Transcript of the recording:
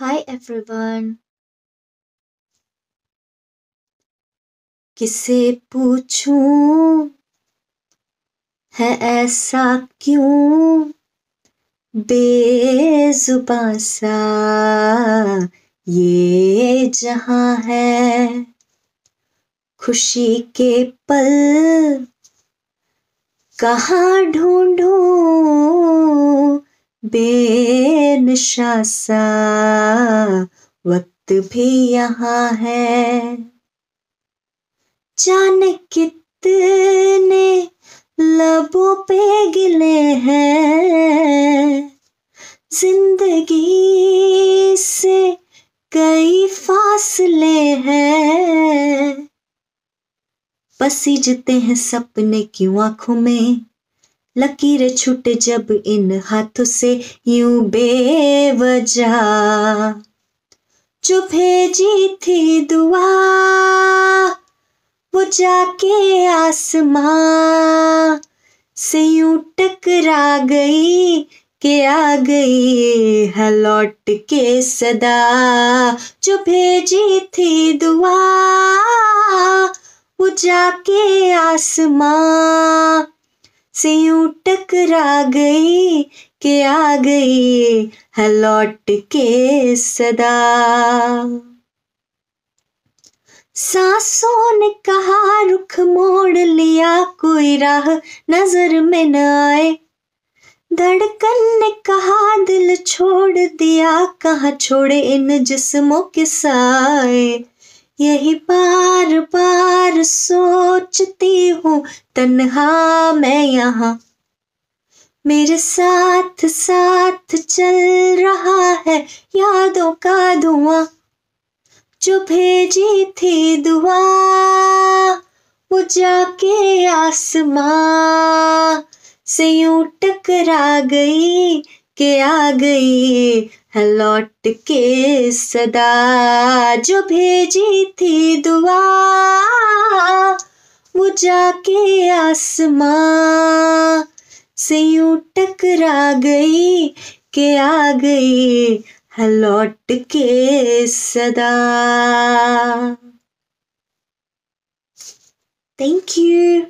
Hi, everyone. किसे पूछूँ? है ऐसा क्यों? बेजुबां सा, ये जहाँ है। खुशी के पल, कहाँ ढूंढूं? बेनशा सा वक्त भी यहाँ है। जाने कितने लबों पे गिले हैं। ज़िंदगी से कई फासले हैं। पसीजते हैं सपने क्यों आँखों में? लकीरें छूटे जब इन हाथों से यूँ बेवजह। जो भेजी थी दुआ, वो जाके आसमां से यूँ टकरा गई के आ गई है लौट के सदा। जो भेजी थी दुआ, वो जाके आसमां से यूँ टकरा गई के आ गई है लौट के सदा। सांसों ने कहा, रुख मोड़ लिया, कोई राह नज़र में न आए। धड़कन ने कहा, दिल छोड़ दिया, कहाँ छोड़े इन जिस्मों के साए? यही बार बार सोचती हूँ, तन्हा मैं यहाँ। मेरे साथ साथ चल रहा है यादों का धुआँ। जो भेजी थी दुआ, वो जाके आसमां से यूँ टकरा गई के आ गई है लौट के सदा। जो भेजी थी दुआ जाके आसमां से यूँ टकरा गई के आ गई है लौट के सदा। Thank you